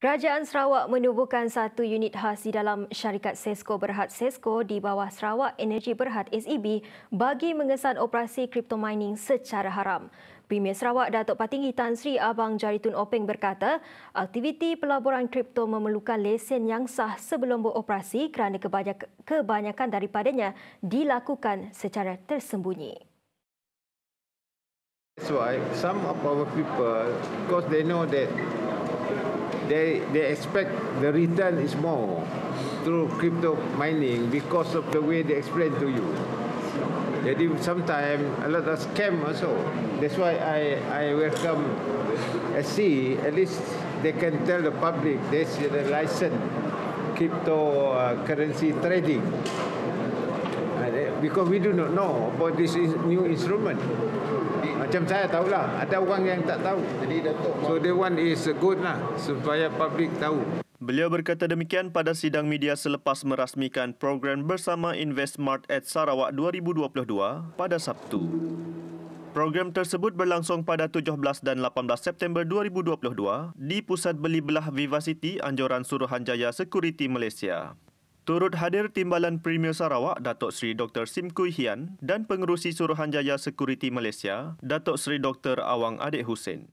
Kerajaan Sarawak menubuhkan satu unit khas di dalam syarikat Sesko Berhad Sesko di bawah Sarawak Energy Berhad SEB bagi mengesan operasi kripto mining secara haram. Premier Sarawak Datuk Patinggi Tan Sri Abang Jaritun Openg berkata, aktiviti pelaburan kripto memerlukan lesen yang sah sebelum beroperasi kerana kebanyakan daripadanya dilakukan secara tersembunyi. That's why some of our people, because they know that they they expect the return is more through crypto mining because of the way they explain to you. Jadi sometimes a lot of scam also. That's why I I welcome SC. At least they can tell the public this is a license crypto uh, currency trading. Because we do not know about this new instrument. Macam saya tahulah, ada orang yang tak tahu. Jadi Datuk So the one is good lah supaya public tahu. Beliau berkata demikian pada sidang media selepas merasmikan program bersama InvestSmart at Sarawak 2022 pada Sabtu. Program tersebut berlangsung pada 17 dan 18 September 2022 di Pusat Beli Belah Vivacity Anjuran Suruhanjaya Security Malaysia. Turut hadir Timbalan Premier Sarawak Datuk Seri Dr. Sim Kui Hian dan Pengerusi Suruhanjaya Security Malaysia Datuk Seri Dr. Awang Adik Hussein.